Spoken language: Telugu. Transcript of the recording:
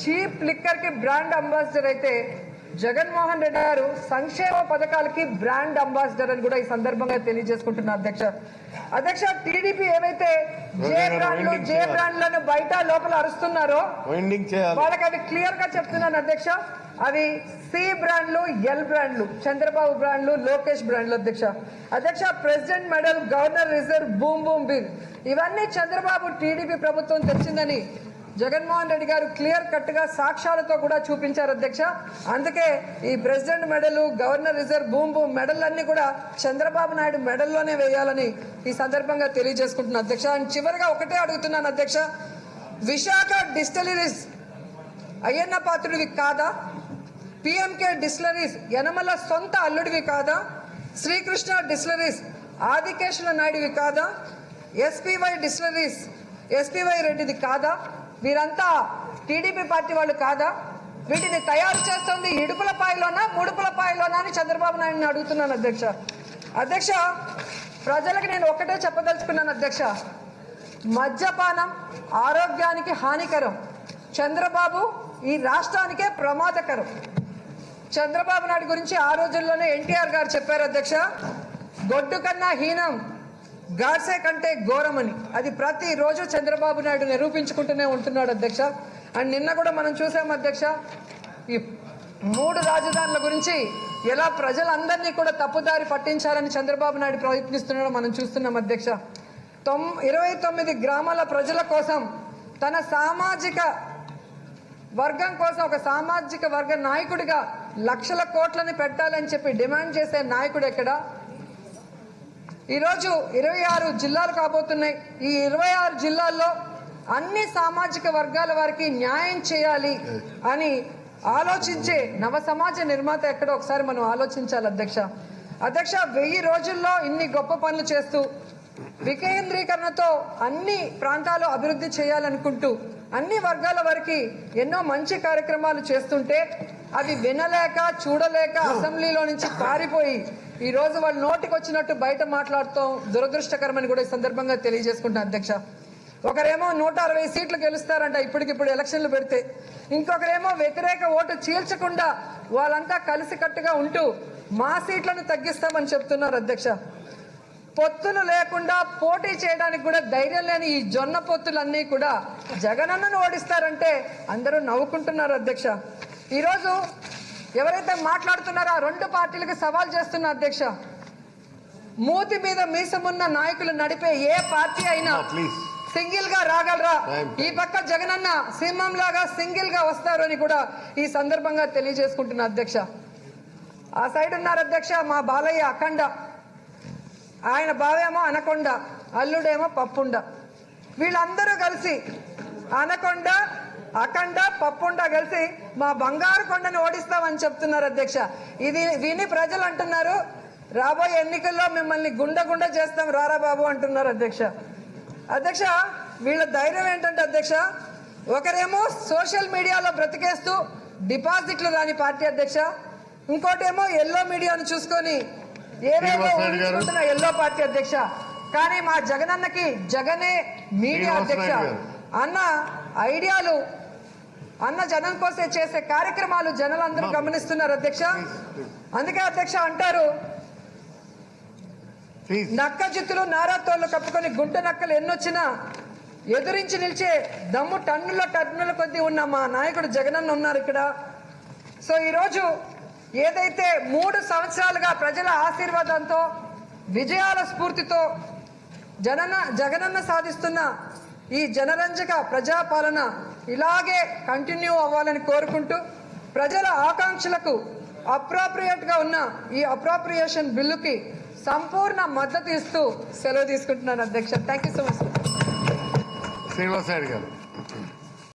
చీప్ లిక్కర్కి బ్రాండ్ అంబాసిడర్ అయితే జగన్మోహన్ రెడ్డి గారు సంక్షేమ పథకాలకి బ్రాండ్ అంబాసిడర్ అని కూడా ఈ సందర్భంగా తెలియజేసుకుంటున్నారు అధ్యక్ష. అధ్యక్ష టీడీపీ ఏవైతే జే బ్రాండ్లు జే. బ్రాండ్లను బయట లోపల అరుస్తున్నారో వాళ్ళకి అది క్లియర్గా చెప్తున్నాను అధ్యక్ష. అవి సి బ్రాండ్లు ఎల్ బ్రాండ్లు చంద్రబాబు బ్రాండ్లు లోకేష్ బ్రాండ్లు అధ్యక్ష. అధ్యక్ష president medal governor reserve boom boom bill. ఇవన్నీ చంద్రబాబు టీడీపీ ప్రభుత్వం తెచ్చిందని జగన్మోహన్ రెడ్డి గారు క్లియర్ కట్గా సాక్ష్యాలతో కూడా చూపించారు అధ్యక్ష. అందుకే ఈ president medal governor reserve boom boom medal అన్ని కూడా చంద్రబాబు నాయుడు మెడల్లోనే వేయాలని ఈ సందర్భంగా తెలియజేసుకుంటున్నాను అధ్యక్ష. అండ్ చివరిగా ఒకటే అడుగుతున్నాను అధ్యక్ష. విశాఖ డిస్టిలరీస్ అయ్యన్న పాత్రుడివి కాదా? పిఎంకే డిస్టిలరీస్ యనమల సొంత అల్లుడివి కాదా? శ్రీకృష్ణ డిస్టిలరీస్ ఆదికేశ్వర నాయుడివి కాదా? ఎస్పీవై డిస్టిలరీస్ ఎస్పీవై రెడ్డిది కాదా? వీరంతా టీడీపీ పార్టీ వాళ్ళు కాదా? వీటిని తయారు చేస్తుంది ఇడుపులపాయలోనా ముడుపులపాయలోనా అని చంద్రబాబు నాయుడిని అడుగుతున్నాను అధ్యక్ష. అధ్యక్ష ప్రజలకు నేను ఒకటే చెప్పదలుచుకున్నాను అధ్యక్ష. మద్యపానం ఆరోగ్యానికి హానికరం. చంద్రబాబు ఈ రాష్ట్రానికే ప్రమాదకరం. చంద్రబాబు నాయుడు గురించి ఆ రోజుల్లోనే ఎన్టీఆర్ గారు చెప్పారు అధ్యక్ష. గొడ్డు కన్నా హీనం. గాడ్సే కంటే ఘోరమని. అది ప్రతిరోజు చంద్రబాబు నాయుడు నిరూపించుకుంటూనే ఉంటున్నాడు అధ్యక్ష. అండ్ నిన్న కూడా మనం చూసాం అధ్యక్ష ఈ మూడు రాజధానుల గురించి ఎలా ప్రజలందరినీ కూడా తప్పుదారి పట్టించాలని చంద్రబాబు నాయుడు ప్రయత్నిస్తున్నాడో మనం చూస్తున్నాం అధ్యక్ష. తొమ్ ఇరవై తొమ్మిది గ్రామాల ప్రజల కోసం తన సామాజిక వర్గం కోసం ఒక సామాజిక వర్గ నాయకుడిగా లక్షల కోట్లని పెట్టాలని చెప్పి డిమాండ్ చేసే నాయకుడు ఎక్కడ? ఈరోజు ఇరవై ఆరు జిల్లాలు కాబోతున్నాయి. ఈ ఇరవై ఆరు జిల్లాల్లో అన్ని సామాజిక వర్గాల వారికి న్యాయం చేయాలి అని ఆలోచించే నవ సమాజ నిర్మాత ఎక్కడో ఒకసారి మనం ఆలోచించాలి అధ్యక్ష. అధ్యక్ష వెయ్యి రోజుల్లో ఇన్ని గొప్ప పనులు చేస్తూ వికేంద్రీకరణతో అన్ని ప్రాంతాలు అభివృద్ధి చేయాలనుకుంటూ అన్ని వర్గాల వారికి ఎన్నో మంచి కార్యక్రమాలు చేస్తుంటే అవి వినలేక చూడలేక అసెంబ్లీలో నుంచి పారిపోయి ఈ రోజు వాళ్ళు నోటికి వచ్చినట్టు బయట మాట్లాడటం దురదృష్టకరమని కూడా ఈ సందర్భంగా తెలియజేసుకుంటాను అధ్యక్ష. ఒకరేమో నూట అరవై సీట్లు గెలుస్తారంట ఇప్పటికిప్పుడు ఎలక్షన్లు పెడితే. ఇంకొకరేమో వ్యతిరేక ఓటు చీల్చకుండా వాళ్ళంతా కలిసికట్టుగా ఉంటూ మా సీట్లను తగ్గిస్తామని చెప్తున్నారు అధ్యక్ష. పొత్తులు లేకుండా పోటీ చేయడానికి కూడా ధైర్యం లేని ఈ జొన్న పొత్తులన్నీ కూడా జగనన్నను ఓడిస్తారంటే అందరూ నవ్వుకుంటున్నారు అధ్యక్ష. ఈరోజు ఎవరైతే మాట్లాడుతున్నారో ఆ రెండు పార్టీలకు సవాల్ చేస్తున్న అధ్యక్ష మూతి మీద మీసమున్న నాయకులు నడిపే ఏ పార్టీ అయినా ప్లీజ్ సింగిల్గా రాగలరా. ఈ పక్క జగనన్న సింహం లాగా సింగిల్గా వస్తారు అని కూడా ఈ సందర్భంగా తెలియజేసుకుంటున్న అధ్యక్ష. ఆ సైడ్ ఉన్నారు అధ్యక్ష మా బాలయ్య అఖండ. ఆయన బావేమో అనకొండ అల్లుడేమో పప్పుండ. వీళ్ళందరూ కలిసి అనకొండ అఖండ పప్పుండ కలిసి మా బంగారు కొండను ఓడిస్తామని చెప్తున్నారు అధ్యక్ష. ఇది విని ప్రజలు అంటున్నారు. రాబోయే ఎన్నికల్లో మిమ్మల్ని గుండ గుండ చేస్తాం రారా బాబు అంటున్నారు అధ్యక్ష. అధ్యక్ష వీళ్ళ ధైర్యం ఏంటంటే అధ్యక్ష ఒకరేమో సోషల్ మీడియాలో బ్రతికేస్తూ డిపాజిట్లు రాని పార్టీ అధ్యక్ష ఇంకోటేమో ఎల్లో మీడియాను చూసుకొని ఏవేవో. ఊహించుకుంటున్న ఎల్లో పార్టీ అధ్యక్ష. కానీ మా జగనన్నకి జగనే మీడియా అధ్యక్ష. అన్న ఐడియాలు అన్న జనం కోసం చేసే కార్యక్రమాలు జనాలందరూ గమనిస్తున్నారు అధ్యక్ష. అందుకే అధ్యక్ష అంటారు నక్క జిత్తులు నారాతోళ్ళు కప్పుకొని గుంట నక్కలు ఎన్నొచ్చినా ఎదురించి నిలిచే దమ్ము టన్నుల టన్నుల కొద్దీ ఉన్న మా నాయకుడు జగనన్న ఉన్నారు ఇక్కడ. సో ఈరోజు ఏదైతే మూడు సంవత్సరాలుగా ప్రజల ఆశీర్వాదంతో విజయాల స్ఫూర్తితో జనన జగనన్న సాధిస్తున్న ఈ జనరంజక ప్రజాపాలన ఇలాగే కంటిన్యూ అవ్వాలని కోరుకుంటూ ప్రజల ఆకాంక్షలకు అప్రాప్రియేట్గా ఉన్న ఈ అప్రాప్రియేషన్ బిల్లుకి సంపూర్ణ మద్దతు ఇస్తూ సెలవు తీసుకుంటున్నాను అధ్యక్ష. Thank you so much Srinivas గారు.